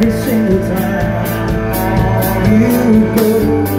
every single time you go.